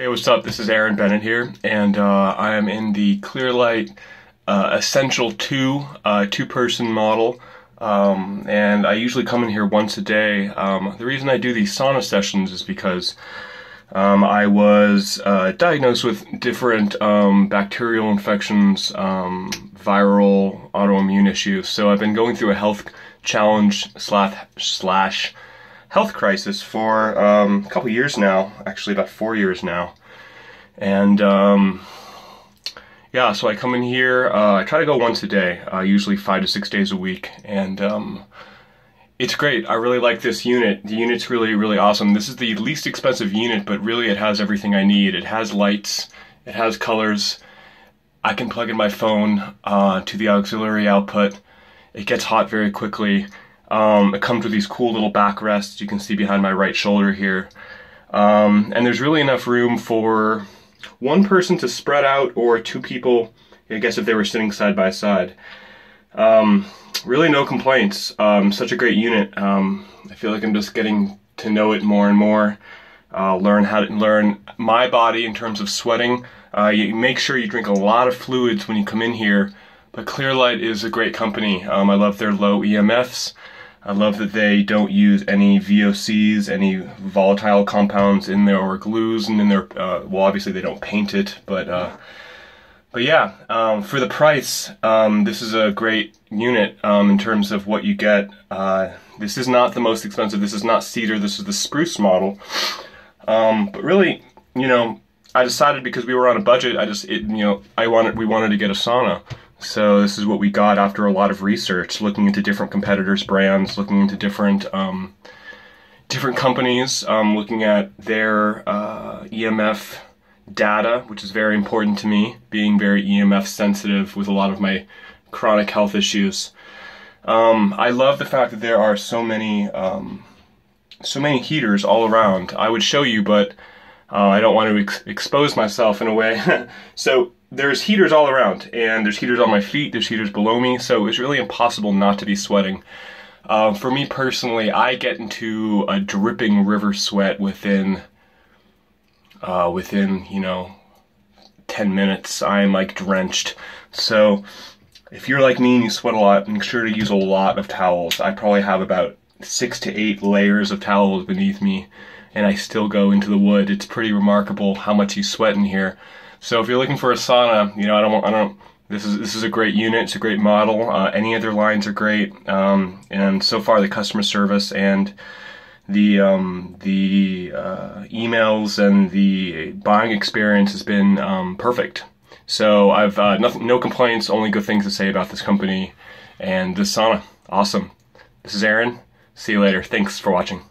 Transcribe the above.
Hey, what's up? This is Aaron Bennett here, and uh, I am in the Clearlight uh, Essential 2 uh, two-person model. Um, and I usually come in here once a day. Um, the reason I do these sauna sessions is because um, I was uh, diagnosed with different um, bacterial infections, um, viral, autoimmune issues. So I've been going through a health challenge slash, slash health crisis for um, a couple years now, actually about four years now. And um, yeah, so I come in here, uh, I try to go once a day, uh, usually five to six days a week. And um, it's great. I really like this unit. The unit's really, really awesome. This is the least expensive unit, but really it has everything I need. It has lights, it has colors. I can plug in my phone uh, to the auxiliary output. It gets hot very quickly. Um, it comes with these cool little backrests you can see behind my right shoulder here. Um, and there's really enough room for one person to spread out or two people, I guess if they were sitting side by side. Um, really no complaints. Um, such a great unit. Um, I feel like I'm just getting to know it more and more. Uh, learn how to learn my body in terms of sweating. Uh, you make sure you drink a lot of fluids when you come in here. But Clearlight is a great company. Um, I love their low EMFs. I love that they don't use any VOCs, any volatile compounds in there or glues and in their, uh, well obviously they don't paint it, but uh, but yeah, um, for the price, um, this is a great unit um, in terms of what you get. Uh, this is not the most expensive, this is not cedar, this is the spruce model. Um, but really, you know, I decided because we were on a budget, I just, it, you know, I wanted, we wanted to get a sauna. So this is what we got after a lot of research, looking into different competitors' brands, looking into different um, different companies, um, looking at their uh, EMF data, which is very important to me, being very EMF sensitive with a lot of my chronic health issues. Um, I love the fact that there are so many um, so many heaters all around. I would show you, but uh, I don't want to ex expose myself in a way. so there's heaters all around, and there's heaters on my feet, there's heaters below me, so it's really impossible not to be sweating. Uh, for me personally, I get into a dripping river sweat within, uh, within, you know, 10 minutes. I'm like drenched. So if you're like me and you sweat a lot, make sure to use a lot of towels. I probably have about six to eight layers of towels beneath me, and I still go into the wood. It's pretty remarkable how much you sweat in here. So if you're looking for a sauna, you know, I don't, I don't, this is, this is a great unit. It's a great model. Uh, any other lines are great. Um, and so far the customer service and the, um, the, uh, emails and the buying experience has been, um, perfect. So I've, uh, nothing, no complaints, only good things to say about this company and this sauna. Awesome. This is Aaron. See you later. Thanks for watching.